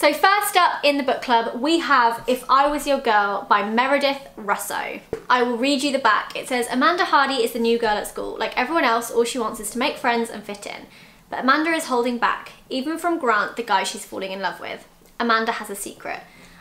So first up in the book club, we have If I Was Your Girl by Meredith Russo. I will read you the back. It says, Amanda Hardy is the new girl at school. Like everyone else, all she wants is to make friends and fit in. But Amanda is holding back, even from Grant, the guy she's falling in love with. Amanda has a secret.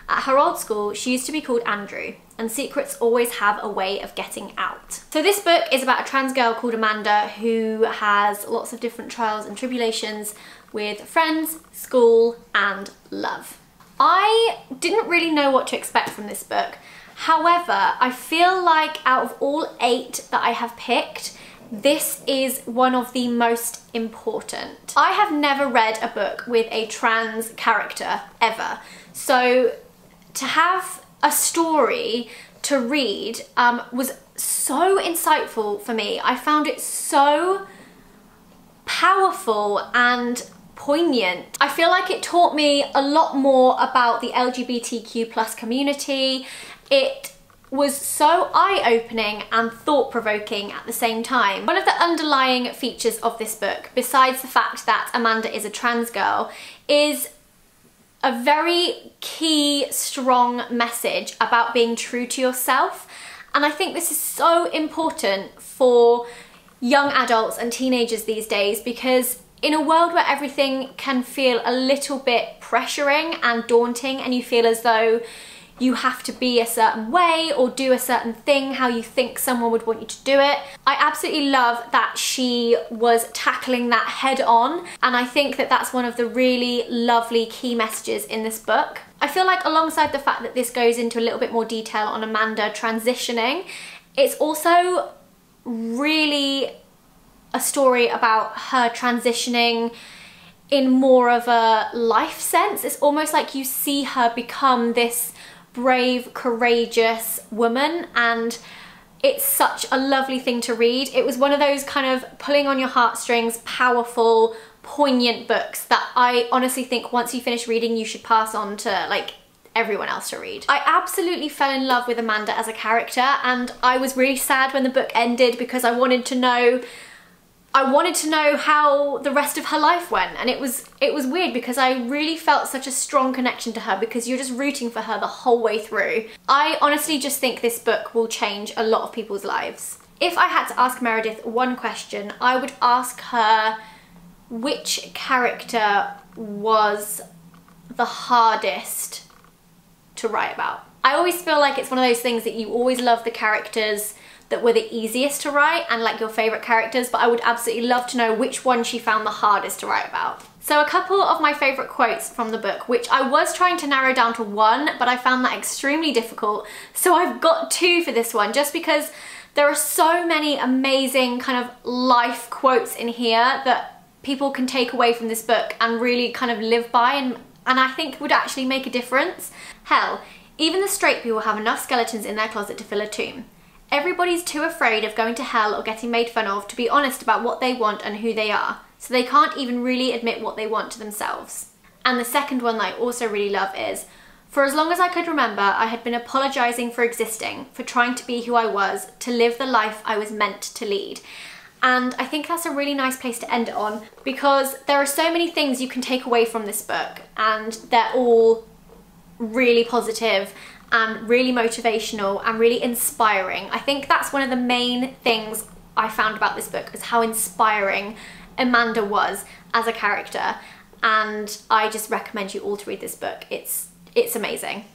At her old school, she used to be called Andrew, and secrets always have a way of getting out. So this book is about a trans girl called Amanda who has lots of different trials and tribulations with friends, school, and love. I didn't really know what to expect from this book. However, I feel like out of all eight that I have picked, this is one of the most important. I have never read a book with a trans character ever. So to have a story to read um, was so insightful for me. I found it so powerful and poignant. I feel like it taught me a lot more about the LGBTQ plus community. It was so eye-opening and thought-provoking at the same time. One of the underlying features of this book, besides the fact that Amanda is a trans girl, is a very key, strong message about being true to yourself. And I think this is so important for young adults and teenagers these days because in a world where everything can feel a little bit pressuring and daunting and you feel as though you have to be a certain way or do a certain thing how you think someone would want you to do it. I absolutely love that she was tackling that head on and I think that that's one of the really lovely key messages in this book. I feel like alongside the fact that this goes into a little bit more detail on Amanda transitioning, it's also really a story about her transitioning in more of a life sense. It's almost like you see her become this brave, courageous woman and it's such a lovely thing to read. It was one of those kind of pulling on your heartstrings, powerful, poignant books that I honestly think once you finish reading you should pass on to like everyone else to read. I absolutely fell in love with Amanda as a character and I was really sad when the book ended because I wanted to know I wanted to know how the rest of her life went and it was it was weird because I really felt such a strong connection to her because you're just rooting for her the whole way through. I honestly just think this book will change a lot of people's lives. If I had to ask Meredith one question, I would ask her which character was the hardest to write about. I always feel like it's one of those things that you always love the characters that were the easiest to write and like your favourite characters, but I would absolutely love to know which one she found the hardest to write about. So a couple of my favourite quotes from the book, which I was trying to narrow down to one, but I found that extremely difficult. So I've got two for this one, just because there are so many amazing kind of life quotes in here that people can take away from this book and really kind of live by and, and I think would actually make a difference. Hell, even the straight people have enough skeletons in their closet to fill a tomb. Everybody's too afraid of going to hell or getting made fun of to be honest about what they want and who they are, so they can't even really admit what they want to themselves. And the second one that I also really love is, for as long as I could remember, I had been apologising for existing, for trying to be who I was, to live the life I was meant to lead. And I think that's a really nice place to end it on because there are so many things you can take away from this book and they're all really positive and really motivational and really inspiring. I think that's one of the main things I found about this book is how inspiring Amanda was as a character and I just recommend you all to read this book. It's it's amazing.